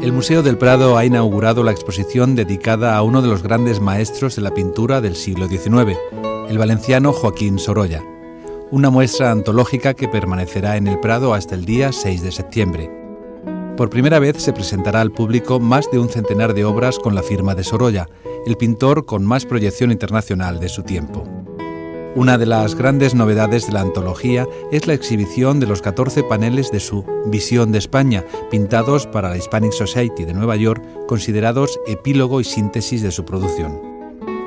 El Museo del Prado ha inaugurado la exposición dedicada a uno de los grandes maestros de la pintura del siglo XIX, el valenciano Joaquín Sorolla. Una muestra antológica que permanecerá en el Prado hasta el día 6 de septiembre. Por primera vez se presentará al público más de un centenar de obras con la firma de Sorolla, el pintor con más proyección internacional de su tiempo. Una de las grandes novedades de la antología es la exhibición de los 14 paneles de su Visión de España, pintados para la Hispanic Society de Nueva York, considerados epílogo y síntesis de su producción.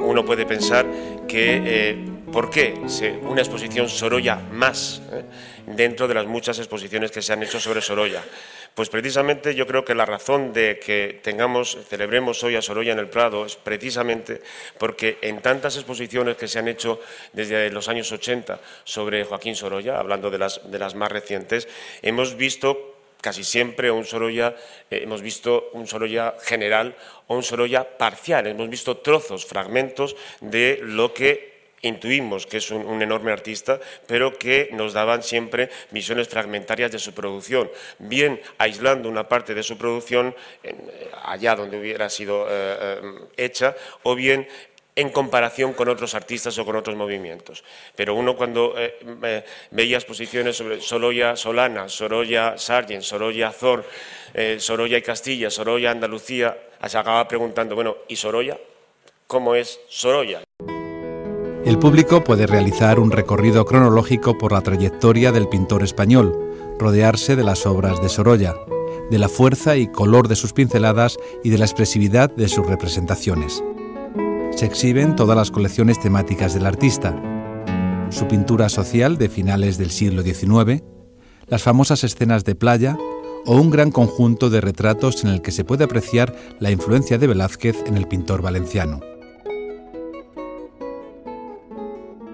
Uno puede pensar que eh, ¿Por qué una exposición Sorolla más eh, dentro de las muchas exposiciones que se han hecho sobre Sorolla? Pues precisamente yo creo que la razón de que tengamos, celebremos hoy a Sorolla en el Prado es precisamente porque en tantas exposiciones que se han hecho desde los años 80 sobre Joaquín Sorolla, hablando de las, más recientes, hemos visto casi siempre un Sorolla, eh, hemos visto un Sorolla general o un Sorolla parcial, hemos visto trozos, fragmentos de lo que intuimos que es un, enorme artista, pero que nos daban siempre visiones fragmentarias de su producción, bien aislando una parte de su producción allá donde hubiera sido eh, eh, hecha, o bien en comparación con otros artistas o con otros movimientos. Pero uno cuando eh, veía exposiciones sobre Sorolla Solana, Sorolla Sargent, Sorolla Azor, Sorolla y Castilla, Sorolla Andalucía, se acababa preguntando, bueno, ¿y Sorolla? ¿Cómo es Sorolla? El público puede realizar un recorrido cronológico por la trayectoria del pintor español, rodearse de las obras de Sorolla, de la fuerza y color de sus pinceladas y de la expresividad de sus representaciones. Se exhiben todas las colecciones temáticas del artista, su pintura social de finales del siglo XIX, las famosas escenas de playa o un gran conjunto de retratos en el que se puede apreciar la influencia de Velázquez en el pintor valenciano.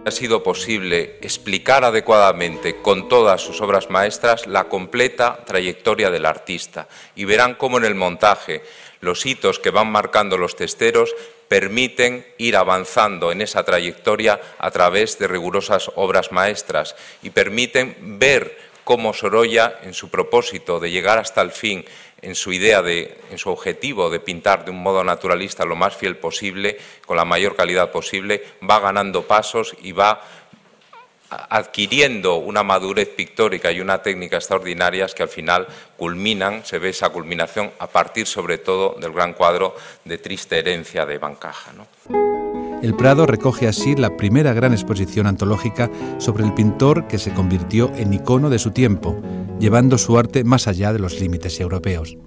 Ha sido posible explicar adecuadamente con todas sus obras maestras la completa trayectoria del artista. Y verán cómo en el montaje los hitos que van marcando los testeros permiten ir avanzando en esa trayectoria a través de rigurosas obras maestras y permiten ver cómo Sorolla, en su propósito de llegar hasta el fin en su idea de, en su objetivo de pintar de un modo naturalista lo más fiel posible, con la mayor calidad posible, va ganando pasos y va adquiriendo una madurez pictórica y una técnica extraordinarias que al final culminan, se ve esa culminación a partir sobre todo del gran cuadro de triste herencia de Bancaja. El Prado recoge así la primera gran exposición antológica sobre el pintor que se convirtió en icono de su tiempo, llevando su arte más allá de los límites europeos.